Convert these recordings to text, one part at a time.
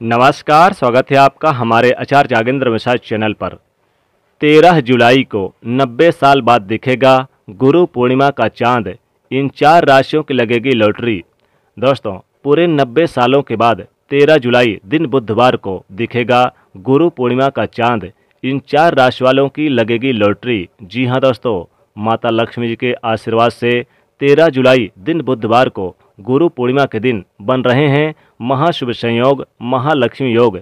नमस्कार, स्वागत है आपका हमारे आचार्य जागेंद्र मिसाज चैनल पर। तेरह जुलाई को नब्बे साल बाद दिखेगा गुरु पूर्णिमा का चाँद। इन चार राशियों की लगेगी लॉटरी। दोस्तों, पूरे नब्बे सालों के बाद तेरह जुलाई दिन बुधवार को दिखेगा गुरु पूर्णिमा का चाँद। इन चार राशि वालों की लगेगी लॉटरी। जी हाँ दोस्तों, माता लक्ष्मी जी के आशीर्वाद से तेरह जुलाई दिन बुधवार को गुरु पूर्णिमा के दिन बन रहे हैं महाशुभ संयोग महालक्ष्मी योग,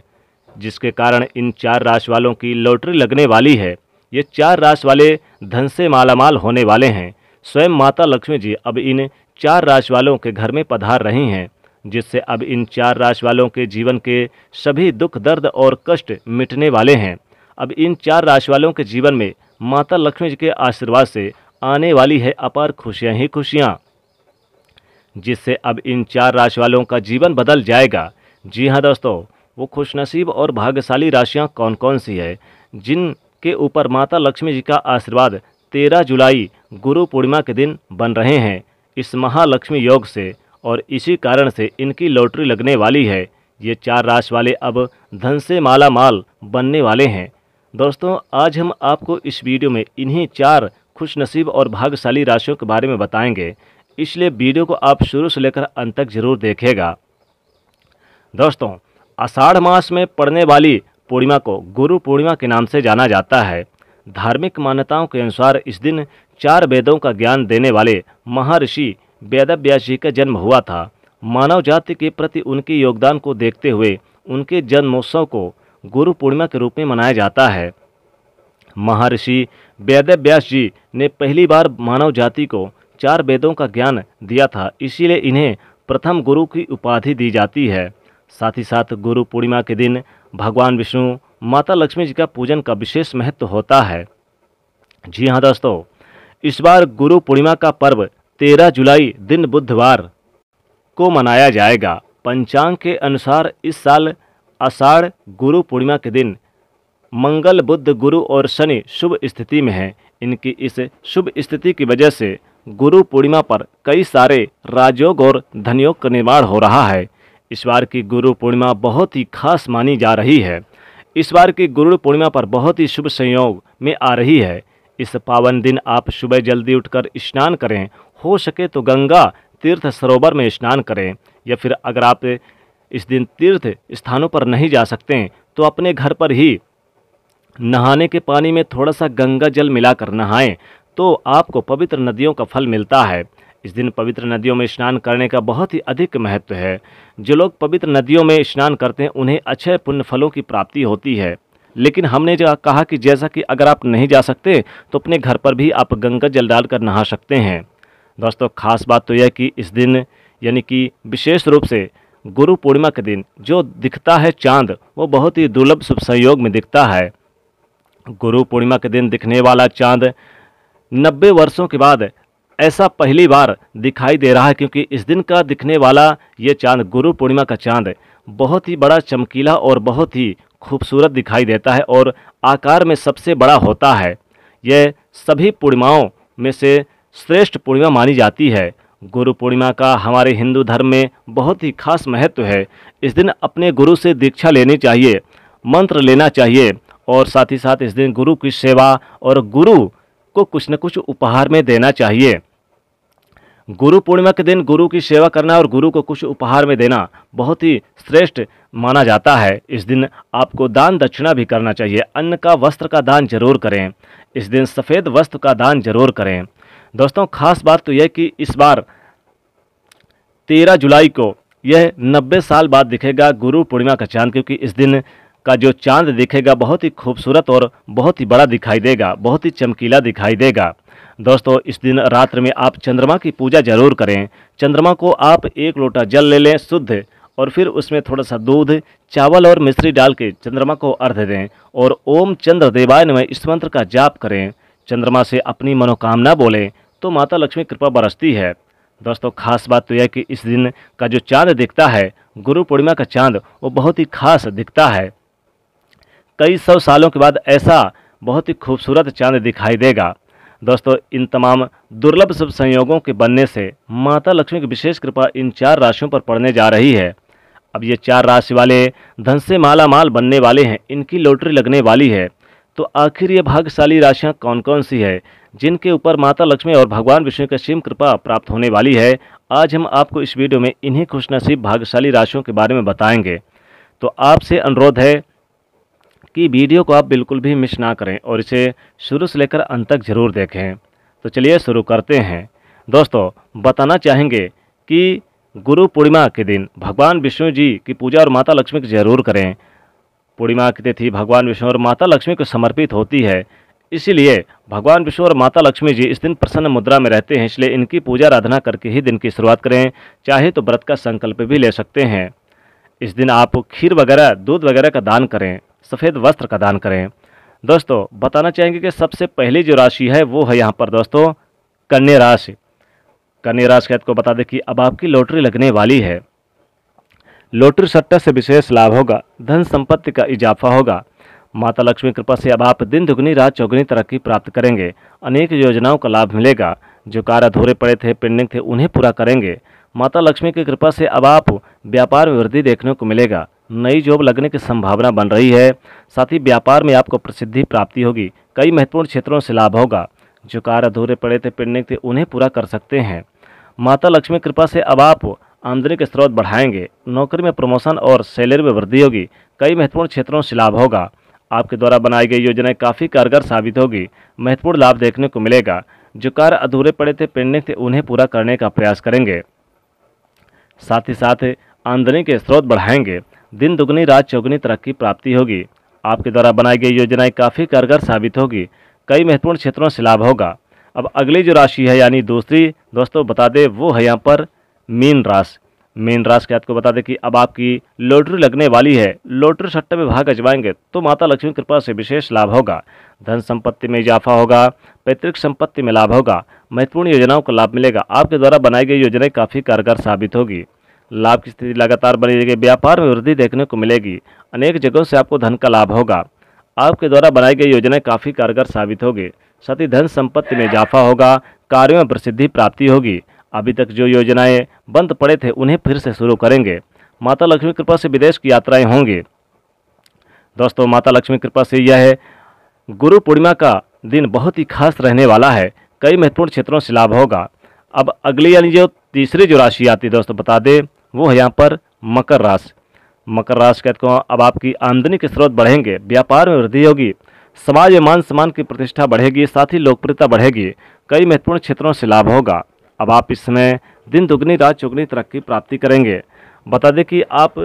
जिसके कारण इन चार राशि वालों की लॉटरी लगने वाली है। ये चार राशि वाले धन से मालामाल होने वाले हैं। स्वयं माता लक्ष्मी जी अब इन चार राशि वालों के घर में पधार रही हैं, जिससे अब इन चार राशि वालों के जीवन के सभी दुख, दर्द और कष्ट मिटने वाले हैं। अब इन चार राशि वालों के जीवन में माता लक्ष्मी जी के आशीर्वाद से आने वाली है अपार खुशियाँ ही खुशियाँ। जिससे अब इन चार राशि वालों का जीवन बदल जाएगा। जी हाँ दोस्तों, वो खुशनसीब और भाग्यशाली राशियाँ कौन कौन सी है जिनके ऊपर माता लक्ष्मी जी का आशीर्वाद तेरह जुलाई गुरु पूर्णिमा के दिन बन रहे हैं। इस महालक्ष्मी योग से और इसी कारण से इनकी लॉटरी लगने वाली है। ये चार राशि वाले अब धन से माला माल बनने वाले हैं। दोस्तों, आज हम आपको इस वीडियो में इन्हीं चार खुशनसीब और भाग्यशाली राशियों के बारे में बताएँगे। इसलिए वीडियो को आप शुरू से लेकर अंत तक ज़रूर देखेगा। दोस्तों, आषाढ़ मास में पड़ने वाली पूर्णिमा को गुरु पूर्णिमा के नाम से जाना जाता है। धार्मिक मान्यताओं के अनुसार इस दिन चार वेदों का ज्ञान देने वाले महर्षि वेदव्यास जी का जन्म हुआ था। मानव जाति के प्रति उनके योगदान को देखते हुए उनके जन्मोत्सव को गुरु पूर्णिमा के रूप में मनाया जाता है। महर्षि वेदव्यास जी ने पहली बार मानव जाति को चार वेदों का ज्ञान दिया था, इसीलिए इन्हें प्रथम गुरु की उपाधि दी जाती है। साथ ही साथ गुरु पूर्णिमा के दिन भगवान विष्णु, माता लक्ष्मी जी का पूजन का विशेष महत्व होता है। जी हाँ दोस्तों, इस बार गुरु पूर्णिमा का पर्व तेरह जुलाई दिन बुधवार को मनाया जाएगा। पंचांग के अनुसार इस साल आषाढ़ गुरु पूर्णिमा के दिन मंगल बुद्ध गुरु और शनि शुभ स्थिति में हैं। इनकी इस शुभ स्थिति की वजह से गुरु पूर्णिमा पर कई सारे राजयोग और धनयोग का निर्माण हो रहा है। इस बार की गुरु पूर्णिमा बहुत ही खास मानी जा रही है। इस बार की गुरु पूर्णिमा पर बहुत ही शुभ संयोग में आ रही है। इस पावन दिन आप सुबह जल्दी उठकर स्नान करें। हो सके तो गंगा तीर्थ सरोवर में स्नान करें। या फिर अगर आप इस दिन तीर्थ स्थानों पर नहीं जा सकते तो अपने घर पर ही नहाने के पानी में थोड़ा सा गंगा जल मिलाकर नहाएँ। तो आपको पवित्र नदियों का फल मिलता है। इस दिन पवित्र नदियों में स्नान करने का बहुत ही अधिक महत्व है। जो लोग पवित्र नदियों में स्नान करते हैं, उन्हें अच्छे पुण्य फलों की प्राप्ति होती है। लेकिन हमने जो कहा कि जैसा कि अगर आप नहीं जा सकते तो अपने घर पर भी आप गंगा जल डालकर नहा सकते हैं। दोस्तों, खास बात तो यह कि इस दिन, यानी कि विशेष रूप से गुरु पूर्णिमा के दिन, जो दिखता है चाँद, वो बहुत ही दुर्लभ शुभ संयोग में दिखता है। गुरु पूर्णिमा के दिन दिखने वाला चाँद नब्बे वर्षों के बाद ऐसा पहली बार दिखाई दे रहा है, क्योंकि इस दिन का दिखने वाला ये चाँद गुरु पूर्णिमा का चाँद बहुत ही बड़ा चमकीला और बहुत ही खूबसूरत दिखाई देता है और आकार में सबसे बड़ा होता है। यह सभी पूर्णिमाओं में से श्रेष्ठ पूर्णिमा मानी जाती है। गुरु पूर्णिमा का हमारे हिंदू धर्म में बहुत ही खास महत्व है। इस दिन अपने गुरु से दीक्षा लेनी चाहिए, मंत्र लेना चाहिए और साथ ही साथ इस दिन गुरु की सेवा और गुरु को कुछ न कुछ उपहार में देना चाहिए। गुरु पूर्णिमा के दिन गुरु की सेवा करना और गुरु को कुछ उपहार में देना बहुत ही श्रेष्ठ माना जाता है। इस दिन आपको दान दक्षिणा भी करना चाहिए। अन्न का वस्त्र का दान ज़रूर करें। इस दिन सफ़ेद वस्त्र का दान ज़रूर करें। दोस्तों, खास बात तो यह कि इस बार तेरह जुलाई को यह नब्बे साल बाद दिखेगा गुरु पूर्णिमा का चाँद, क्योंकि इस दिन का जो चाँद दिखेगा बहुत ही खूबसूरत और बहुत ही बड़ा दिखाई देगा, बहुत ही चमकीला दिखाई देगा। दोस्तों, इस दिन रात्र में आप चंद्रमा की पूजा ज़रूर करें। चंद्रमा को आप एक लोटा जल ले लें शुद्ध और फिर उसमें थोड़ा सा दूध, चावल और मिश्री डाल के चंद्रमा को अर्घ दें और ओम चंद्र देवाय में इस मंत्र का जाप करें। चंद्रमा से अपनी मनोकामना बोलें तो माता लक्ष्मी कृपा बरसती है। दोस्तों, खास बात तो यह कि इस दिन का जो चाँद दिखता है, गुरु पूर्णिमा का चाँद, वो बहुत ही खास दिखता है। कई सौ सालों के बाद ऐसा बहुत ही खूबसूरत चाँद दिखाई देगा। दोस्तों, इन तमाम दुर्लभ सब संयोगों के बनने से माता लक्ष्मी की विशेष कृपा इन चार राशियों पर पड़ने जा रही है। अब ये चार राशि वाले धन से माला माल बनने वाले हैं, इनकी लॉटरी लगने वाली है। तो आखिर ये भाग्यशाली राशियाँ कौन कौन सी है, जिनके ऊपर माता लक्ष्मी और भगवान विष्णु की सीम कृपा प्राप्त होने वाली है, आज हम आपको इस वीडियो में इन्हीं खुशनसीब भाग्यशाली राशियों के बारे में बताएँगे। तो आपसे अनुरोध है कि वीडियो को आप बिल्कुल भी मिस ना करें और इसे शुरू से लेकर अंत तक ज़रूर देखें। तो चलिए शुरू करते हैं। दोस्तों, बताना चाहेंगे कि गुरु पूर्णिमा के दिन भगवान विष्णु जी की पूजा और माता लक्ष्मी की ज़रूर करें। पूर्णिमा की तिथि भगवान विष्णु और माता लक्ष्मी को समर्पित होती है। इसीलिए भगवान विष्णु और माता लक्ष्मी जी इस दिन प्रसन्न मुद्रा में रहते हैं, इसलिए इनकी पूजा आराधना करके ही दिन की शुरुआत करें। चाहे तो व्रत का संकल्प भी ले सकते हैं। इस दिन आप खीर वगैरह, दूध वगैरह का दान करें। सफ़ेद वस्त्र का दान करें। दोस्तों, बताना चाहेंगे कि सबसे पहली जो राशि है, वो है यहाँ पर दोस्तों, कन्या राशि। कन्या राशि को बता दें कि अब आपकी लॉटरी लगने वाली है। लॉटरी सट्टा से विशेष लाभ होगा, धन संपत्ति का इजाफा होगा। माता लक्ष्मी कृपा से अब आप दिन दुगनी, रात चौगनी तरक्की प्राप्त करेंगे। अनेक योजनाओं का लाभ मिलेगा। जो कार्य अधूरे पड़े थे, पेंडिंग थे, उन्हें पूरा करेंगे। माता लक्ष्मी की कृपा से अब आप व्यापार में वृद्धि देखने को मिलेगा। नई जॉब लगने की संभावना बन रही है। साथ ही व्यापार में आपको प्रसिद्धि प्राप्ति होगी। कई महत्वपूर्ण क्षेत्रों से लाभ होगा। जो कार्य अधूरे पड़े थे पेंडिंग थे, उन्हें पूरा कर सकते हैं। माता लक्ष्मी कृपा से अब आप आमदनी के स्रोत बढ़ाएँगे। नौकरी में प्रमोशन और सैलरी में वृद्धि होगी। कई महत्वपूर्ण क्षेत्रों से लाभ होगा। आपके द्वारा बनाई गई योजनाएँ काफ़ी कारगर साबित होगी। महत्वपूर्ण लाभ देखने को मिलेगा। जो कार्य अधूरे पड़े थे पेंडिंग थे, उन्हें पूरा करने का प्रयास करेंगे। साथ ही साथ आमदनी के स्रोत बढ़ाएँगे। दिन दुगनी, रात चौगुनी तरक्की प्राप्ति होगी। आपके द्वारा बनाई गई योजनाएँ काफ़ी कारगर साबित होगी। कई महत्वपूर्ण क्षेत्रों से लाभ होगा। अब अगली जो राशि है, यानी दूसरी, दोस्तों, बता दें, वो है यहाँ पर मीन राशि। मीन राशि के आपको बता दें कि अब आपकी लॉटरी लगने वाली है। लॉटरी सट्टे में भाग अजमाएँगे तो माता लक्ष्मी कृपा से विशेष लाभ होगा। धन संपत्ति में इजाफा होगा, पैतृक संपत्ति में लाभ होगा, महत्वपूर्ण योजनाओं का लाभ मिलेगा। आपके द्वारा बनाई गई योजनाएँ काफ़ी कारगर साबित होगी। लाभ की स्थिति लगातार बनी रहेगी। व्यापार में वृद्धि देखने को मिलेगी। अनेक जगहों से आपको धन का लाभ होगा। आपके द्वारा बनाई गई योजनाएँ काफ़ी कारगर साबित होगी। साथ ही धन संपत्ति में इजाफा होगा। कार्यों में प्रसिद्धि प्राप्ति होगी। अभी तक जो योजनाएँ बंद पड़े थे, उन्हें फिर से शुरू करेंगे। माता लक्ष्मी कृपा से विदेश की यात्राएँ होंगी। दोस्तों, माता लक्ष्मी कृपा से यह है, गुरु पूर्णिमा का दिन बहुत ही खास रहने वाला है। कई महत्वपूर्ण क्षेत्रों से लाभ होगा। अब अगली यानी जो तीसरी जो राशि आती है, दोस्तों, बता दें। वो है यहाँ पर मकर राशि मकर राशि कहते हो, अब आपकी आमदनी के स्रोत बढ़ेंगे, व्यापार में वृद्धि होगी, समाज में मान सम्मान की प्रतिष्ठा बढ़ेगी, साथ ही लोकप्रियता बढ़ेगी, कई महत्वपूर्ण क्षेत्रों से लाभ होगा। अब आप इस समय दिन दुगनी, रात चौगनी तरक्की प्राप्ति करेंगे। बता दें कि आप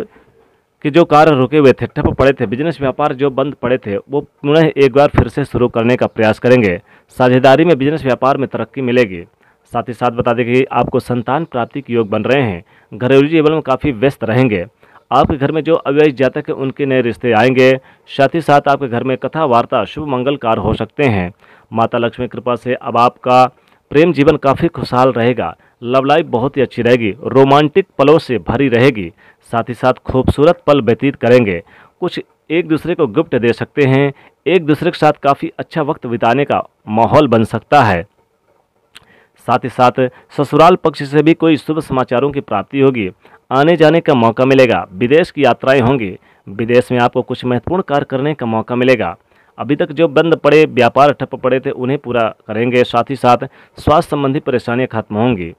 कि जो कार्य रुके हुए थे, ठप पड़े थे बिज़नेस व्यापार जो बंद पड़े थे, वो पुनः एक बार फिर से शुरू करने का प्रयास करेंगे। साझेदारी में बिज़नेस व्यापार में तरक्की मिलेगी। साथ ही साथ बता दें कि आपको संतान प्राप्ति के योग बन रहे हैं। घरेलू जीवन में काफ़ी व्यस्त रहेंगे। आपके घर में जो अव्यय जातक है, उनके नए रिश्ते आएँगे। साथ ही साथ आपके घर में कथा वार्ता शुभ मंगल कार हो सकते हैं। माता लक्ष्मी कृपा से अब आपका प्रेम जीवन काफ़ी खुशहाल रहेगा। लव लाइफ बहुत ही अच्छी रहेगी। रोमांटिक पलों से भरी रहेगी। साथ ही साथ खूबसूरत पल व्यतीत करेंगे। कुछ एक दूसरे को गिफ्ट दे सकते हैं। एक दूसरे के साथ काफ़ी अच्छा वक्त बिताने का माहौल बन सकता है। साथ ही साथ ससुराल पक्ष से भी कोई शुभ समाचारों की प्राप्ति होगी। आने जाने का मौका मिलेगा। विदेश की यात्राएँ होंगी। विदेश में आपको कुछ महत्वपूर्ण कार्य करने का मौका मिलेगा। अभी तक जो बंद पड़े, व्यापार ठप पड़े थे, उन्हें पूरा करेंगे। साथ ही साथ स्वास्थ्य संबंधी परेशानियाँ खत्म होंगी।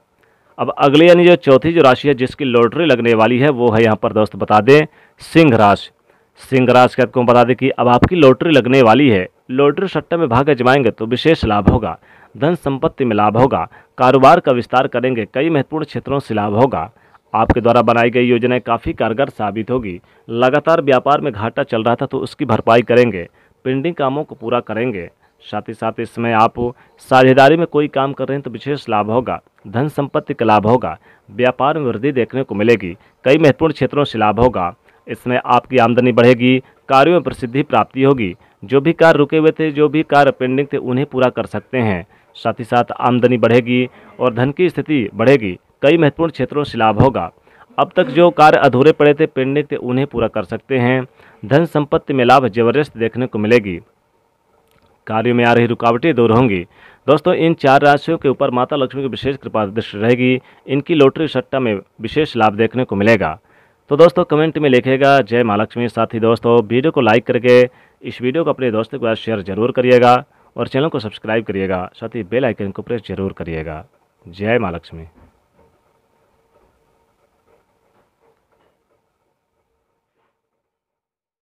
अब अगले यानी जो चौथी जो राशि है, जिसकी लॉटरी लगने वाली है, वो है यहाँ पर दोस्त बता दें, सिंह राशि। सिंह राशि के आपको बता दें कि अब आपकी लॉटरी लगने वाली है। लॉटरी सट्टा में भाग जमाएँगे तो विशेष लाभ होगा। धन संपत्ति में लाभ होगा। कारोबार का विस्तार करेंगे, कई महत्वपूर्ण क्षेत्रों से लाभ होगा। आपके द्वारा बनाई गई योजनाएँ काफ़ी कारगर साबित होगी। लगातार व्यापार में घाटा चल रहा था तो उसकी भरपाई करेंगे। पेंडिंग कामों को पूरा करेंगे। साथ ही साथ इसमें आप साझेदारी में कोई काम कर रहे हैं तो विशेष लाभ होगा। धन संपत्ति का लाभ होगा। व्यापार में वृद्धि देखने को मिलेगी। कई महत्वपूर्ण क्षेत्रों से लाभ होगा। इसमें आपकी आमदनी बढ़ेगी। कार्यों में प्रसिद्धि प्राप्ति होगी। जो भी कार्य रुके हुए थे, जो भी कार्य पेंडिंग थे, उन्हें पूरा कर सकते हैं। साथ ही साथ आमदनी बढ़ेगी और धन की स्थिति बढ़ेगी। कई महत्वपूर्ण क्षेत्रों से लाभ होगा। अब तक जो कार्य अधूरे पड़े थे पेंडिंग थे उन्हें पूरा कर सकते हैं। धन संपत्ति में लाभ ज़बरदस्त देखने को मिलेगी। कार्यों में आ रही रुकावटें दूर होंगी। दोस्तों, इन चार राशियों के ऊपर माता लक्ष्मी की विशेष कृपा दृष्टि रहेगी। इनकी लॉटरी सट्टा में विशेष लाभ देखने को मिलेगा। तो दोस्तों, कमेंट में लिखेगा, जय महालक्ष्मी साथ ही दोस्तों, वीडियो को लाइक करके इस वीडियो को अपने दोस्तों के पास शेयर ज़रूर करिएगा। और चैनल को सब्सक्राइब करिएगा, साथ ही बेल आइकन को प्रेस ज़रूर करिएगा। जय महालक्ष्मी